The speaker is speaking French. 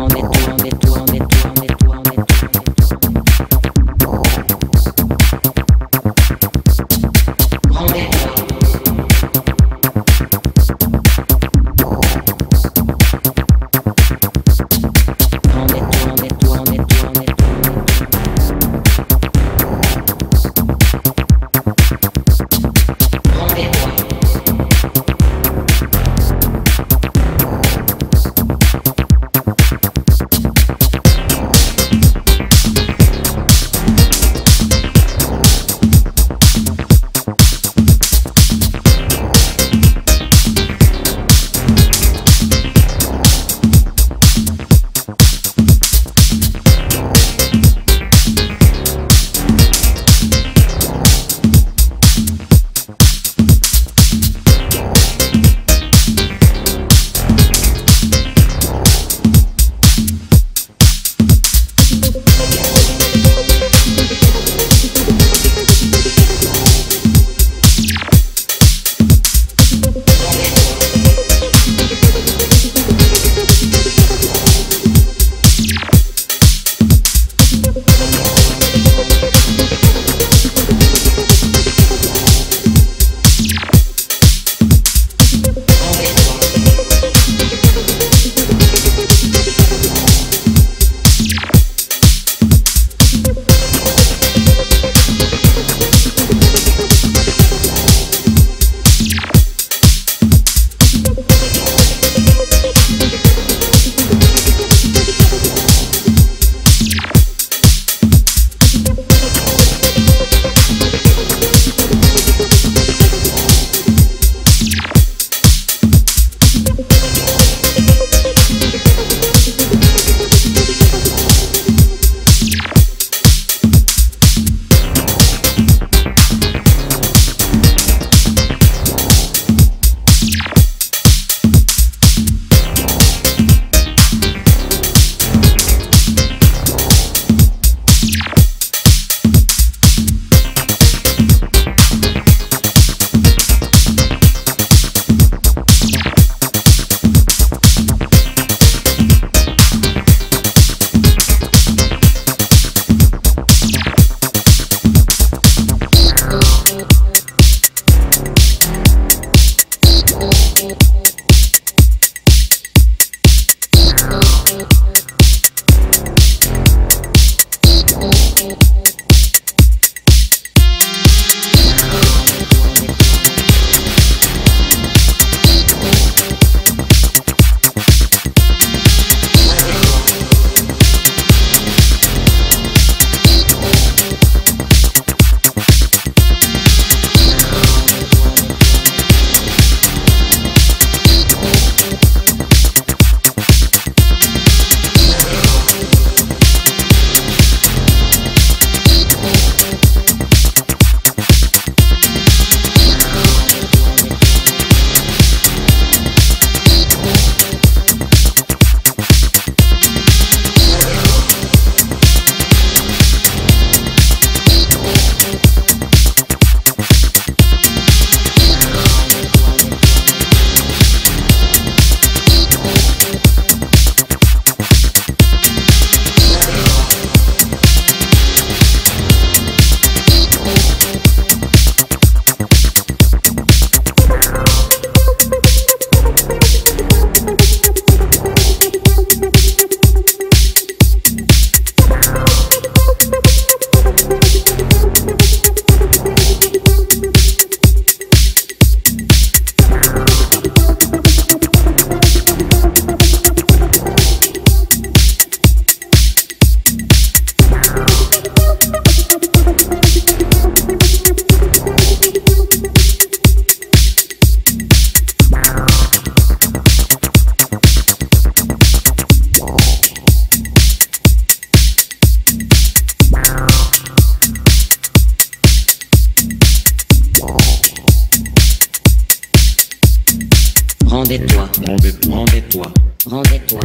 on est deux, on est. Rendez-toi. Rendez-toi. Rendez-toi.